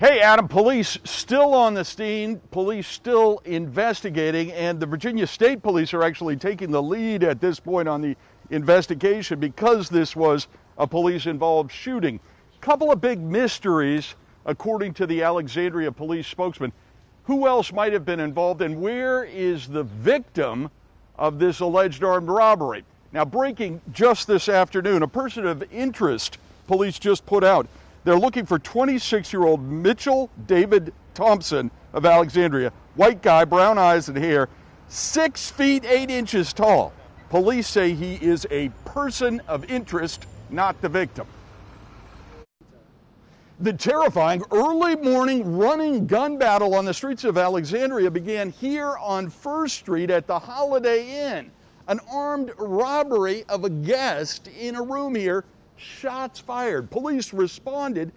Hey, Adam, police still on the scene, police still investigating, and the Virginia State Police are actually taking the lead at this point on the investigation because this was a police involved shooting. Couple of big mysteries, according to the Alexandria police spokesman. Who else might have been involved, and where is the victim of this alleged armed robbery? Now, breaking just this afternoon, a person of interest police just put out they're looking for 26 year old Mitchell David Thompson of Alexandria. White guy, brown eyes and hair, six feet eight inches tall. Police say he is a person of interest, not the victim. The terrifying early morning running gun battle on the streets of Alexandria began here on First Street at the Holiday Inn. An armed robbery of a guest in a room here shots fired. Police responded,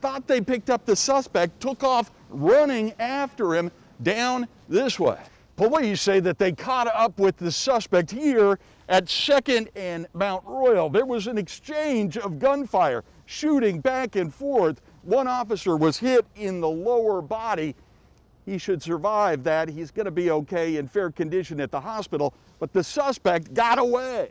thought they picked up the suspect, took off running after him down this way. Police say that they caught up with the suspect here at 2nd and Mount Royal. There was an exchange of gunfire, shooting back and forth. One officer was hit in the lower body. He should survive that. He's going to be okay in fair condition at the hospital, but the suspect got away.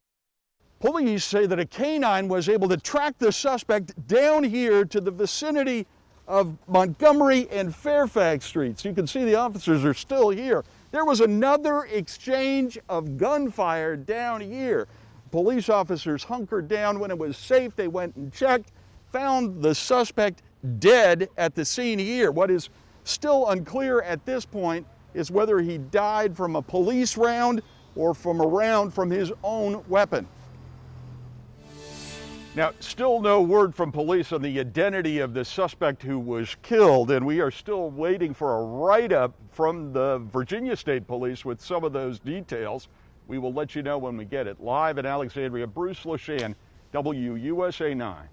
Police say that a canine was able to track the suspect down here to the vicinity of Montgomery and Fairfax Streets. You can see the officers are still here. There was another exchange of gunfire down here. Police officers hunkered down when it was safe. They went and checked, found the suspect dead at the scene here. What is still unclear at this point is whether he died from a police round or from a round from his own weapon. Now, still no word from police on the identity of the suspect who was killed, and we are still waiting for a write up from the Virginia State Police with some of those details. We will let you know when we get it. Live in Alexandria, Bruce Leshan, WUSA 9.